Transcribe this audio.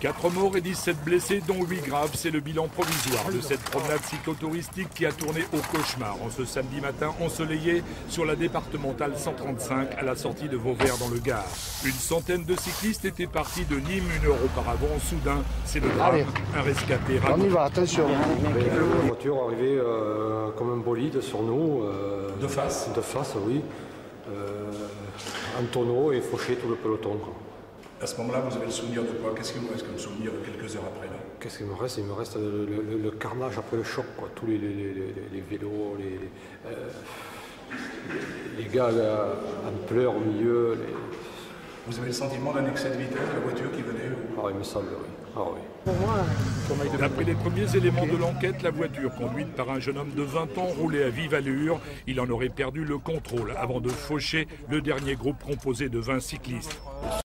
4 morts et 17 blessés, dont 8 graves. C'est le bilan provisoire de cette promenade cyclotouristique qui a tourné au cauchemar en ce samedi matin ensoleillé sur la départementale 135 à la sortie de Vauvert dans le Gard. Une centaine de cyclistes étaient partis de Nîmes une heure auparavant. Soudain, c'est le drame. Un rescapé On y va, attention. La voiture arrivait euh, comme un bolide sur nous. euh, De face De face, oui. Euh, en tonneau et fauché tout le peloton. quoi. À ce moment-là, vous avez le souvenir de quoi? Qu'est-ce qui vous reste comme souvenir quelques heures après là? Qu'est-ce qu'il me reste? Il me reste le, le- le carnage après le choc. Quoi. Tous les, les- les- les- vélos, euh, les gars là, en pleurs au milieu. les- Vous avez le sentiment d'un excès de vitesse, la voiture qui venait ou- Ah, il me semble, oui. Ah, oui. D'après les premiers éléments de l'enquête, la voiture conduite par un jeune homme de 20 ans roulait à vive allure. Il en aurait perdu le contrôle avant de faucher le dernier groupe composé de 20 cyclistes.